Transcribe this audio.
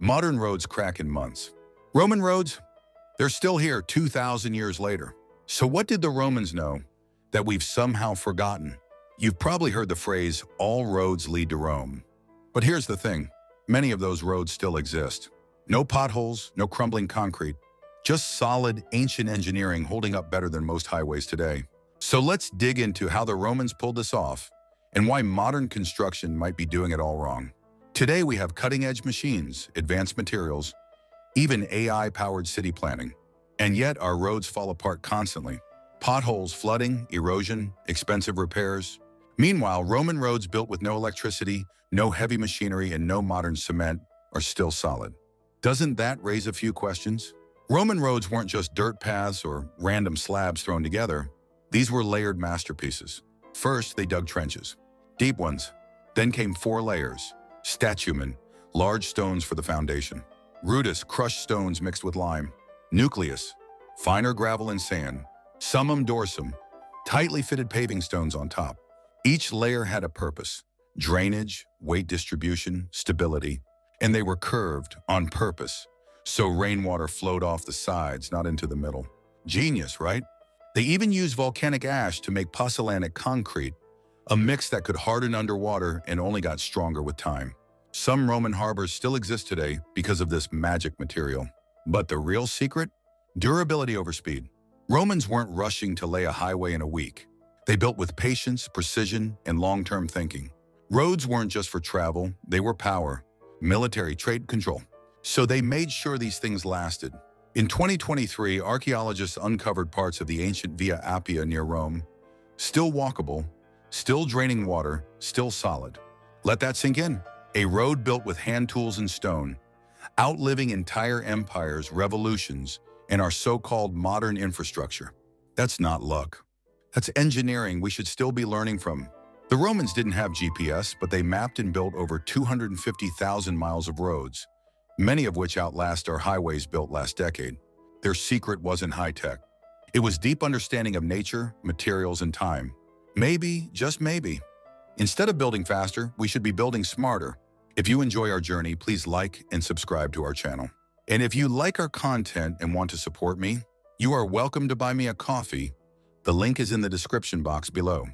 Modern roads crack in months. Roman roads? They're still here 2,000 years later. So what did the Romans know that we've somehow forgotten? You've probably heard the phrase, all roads lead to Rome. But here's the thing, many of those roads still exist. No potholes, no crumbling concrete, just solid, ancient engineering holding up better than most highways today. So let's dig into how the Romans pulled this off and why modern construction might be doing it all wrong. Today we have cutting-edge machines, advanced materials, even AI-powered city planning. And yet our roads fall apart constantly. Potholes, flooding, erosion, expensive repairs. Meanwhile, Roman roads built with no electricity, no heavy machinery, and no modern cement are still solid. Doesn't that raise a few questions? Roman roads weren't just dirt paths or random slabs thrown together. These were layered masterpieces. First, they dug trenches, deep ones. Then came four layers, statumen, large stones for the foundation. Rudus, crushed stones mixed with lime. Nucleus, finer gravel and sand. Summum dorsum, tightly fitted paving stones on top. Each layer had a purpose, drainage, weight distribution, stability, and they were curved on purpose, so rainwater flowed off the sides, not into the middle. Genius, right? They even used volcanic ash to make pozzolanic concrete, a mix that could harden underwater and only got stronger with time. Some Roman harbors still exist today because of this magic material. But the real secret? Durability over speed. Romans weren't rushing to lay a highway in a week. They built with patience, precision, and long-term thinking. Roads weren't just for travel, they were power, military trade control. So they made sure these things lasted. In 2023, archaeologists uncovered parts of the ancient Via Appia near Rome. Still walkable, still draining water, still solid. Let that sink in. A road built with hand tools and stone, outliving entire empires, revolutions, and our so-called modern infrastructure. That's not luck. That's engineering we should still be learning from. The Romans didn't have GPS, but they mapped and built over 250,000 miles of roads, many of which outlast our highways built last decade. Their secret wasn't high-tech. It was deep understanding of nature, materials, and time. Maybe, just maybe, instead of building faster, we should be building smarter. If you enjoy our journey, please like and subscribe to our channel. And if you like our content and want to support me, you are welcome to buy me a coffee. The link is in the description box below.